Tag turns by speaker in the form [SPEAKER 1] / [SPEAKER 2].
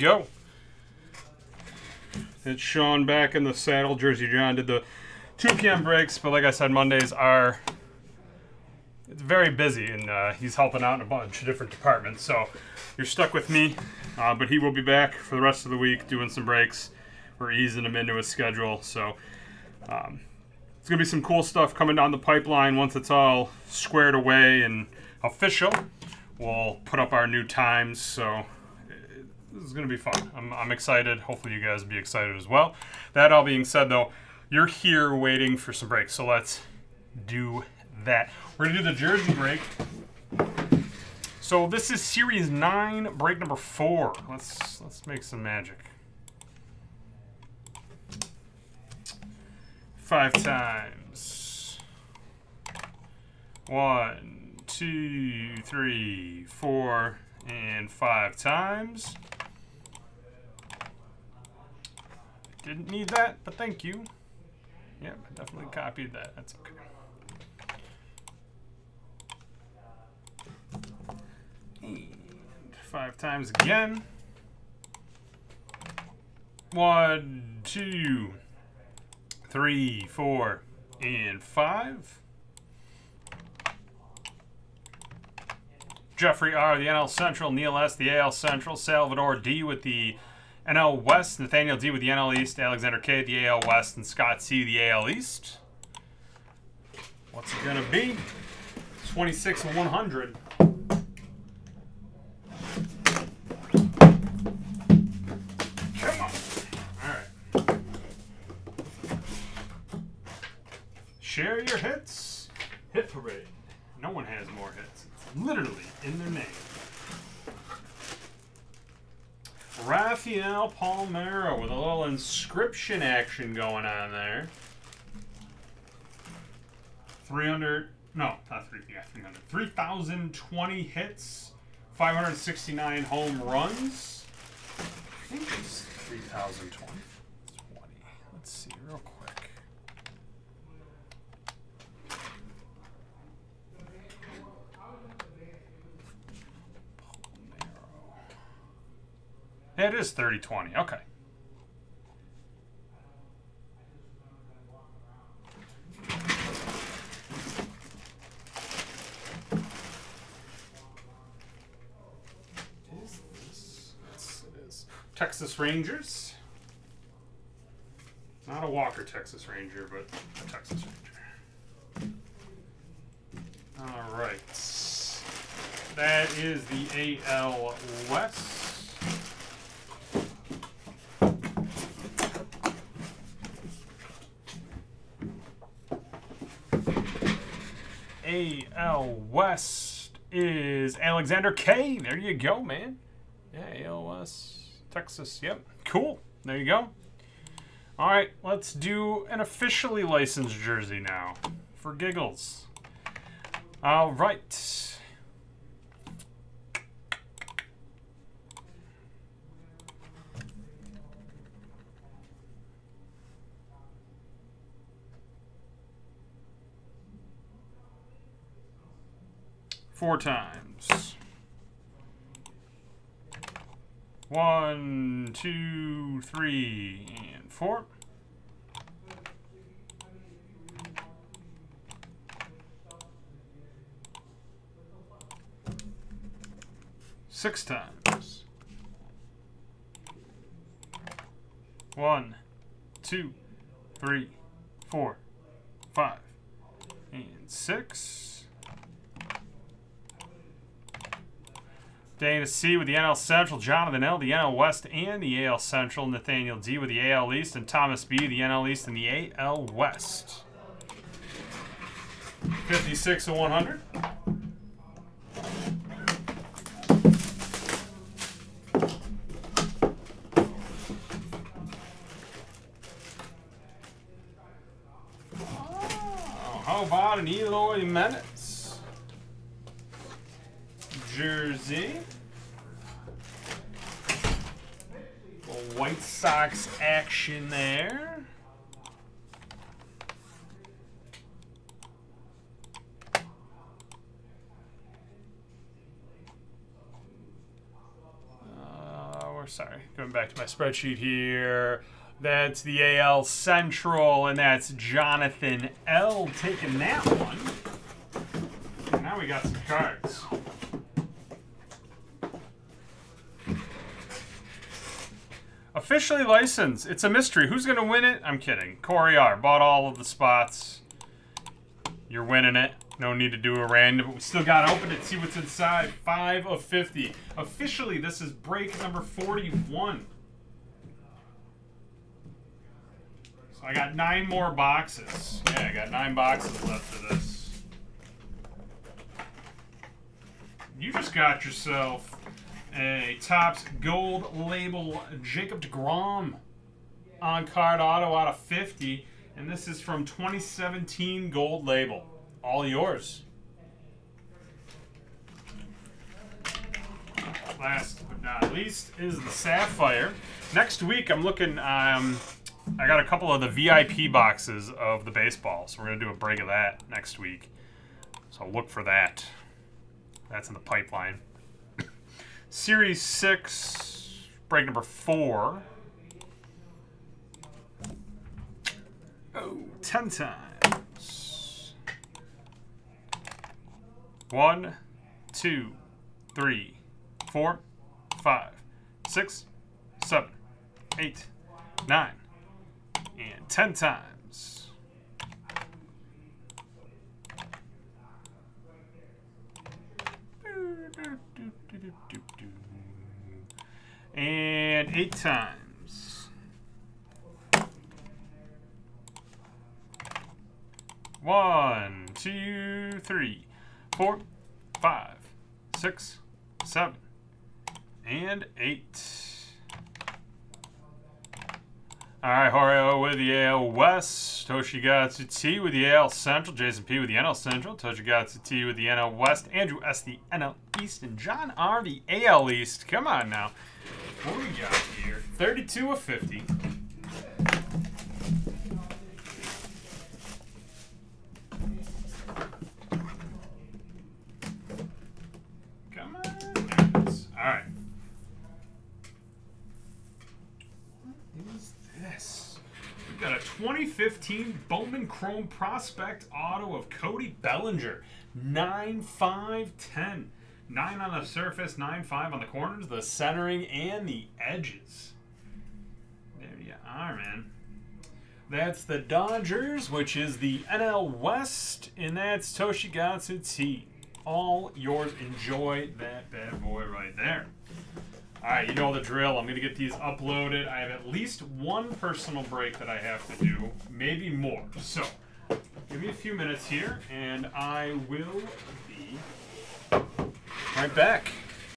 [SPEAKER 1] go. It's Sean back in the saddle. Jersey John did the 2 p.m. breaks, but like I said, Mondays are it's very busy, and uh, he's helping out in a bunch of different departments. So you're stuck with me, uh, but he will be back for the rest of the week doing some breaks. We're easing him into his schedule, so um, it's gonna be some cool stuff coming down the pipeline once it's all squared away and official. We'll put up our new times, so this is going to be fun. I'm, I'm excited. Hopefully, you guys be excited as well. That all being said, though, you're here waiting for some breaks, so let's do that. We're going to do the jersey break. So this is series nine, break number four. Let's let's make some magic. Five times. One, two, three, four, and five times. Didn't need that, but thank you. Yep, I definitely copied that. That's okay. And five times again. One, two, three, four, and five. Jeffrey R., the NL Central, Neil S., the AL Central, Salvador D. with the NL West, Nathaniel D with the NL East, Alexander K, the AL West, and Scott C, the AL East. What's it going to be? 26 and 100. Come on. All right. Share your hits. Hit parade. No one has more hits. It's literally in their name. Rafael Palmeiro with a little inscription action going on there. 300, no, not 3, yeah, 300. 3,020 hits, 569 home runs. I think it's 3,020. 20. Let's see real quick. It is 30-20. Okay. Texas Rangers. Not a Walker Texas Ranger, but a Texas Ranger. All right. That is the AL West. AL West is Alexander K. There you go, man. Yeah, AL West, Texas. Yep, cool. There you go. All right, let's do an officially licensed jersey now for giggles. All right. Four times. One, two, three, and four. Six times. One, two, three, four, five, and six. Dana C with the NL Central, Jonathan L, the NL West and the AL Central, Nathaniel D with the AL East, and Thomas B, the NL East and the AL West. 56 to 100. Oh, how about an Eloy Jiménez? Jersey. White Sox action there. Uh, we're sorry. Going back to my spreadsheet here. That's the AL Central, and that's Jonathan L. taking that one. Now we got some cards. Officially licensed. It's a mystery. Who's going to win it? I'm kidding. Corey R. Bought all of the spots. You're winning it. No need to do a random, but we still got to open it, see what's inside. 5 of 50. Officially, this is break number 41. So I got nine more boxes. Yeah, I got nine boxes left of this. You just got yourself a Topps Gold Label Jacob DeGrom on card auto out of 50. And this is from 2017 Gold Label. All yours. Last but not least is the Sapphire. Next week, I'm looking. Um, I got a couple of the VIP boxes of the baseball, so we're gonna do a break of that next week. So look for that. That's in the pipeline. Series six, break number four. Oh, 10 times. One, two, three, four, five, six, seven, eight, nine, and 10 times. And eight times. One, two, three, four, five, six, seven, and eight. All right, Horio with the AL West, Toshigatsu T with the AL Central, Jason P with the NL Central, Toshigatsu T with the NL West, Andrew S the NL East, and John R the AL East. Come on now. What do we got here? 32 of 50. Come on. All right. What is this? We've got a 2015 Bowman Chrome Prospect Auto of Cody Bellinger. 9 5 10. 9 on the surface, 9 5 on the corners, the centering, and the edges. There you are, man. That's the Dodgers, which is the NL West, and that's Toshigatsu T. All yours. Enjoy that bad boy right there. All right, you know the drill. I'm going to get these uploaded. I have at least one personal break that I have to do, maybe more. So, give me a few minutes here, and I will be right back.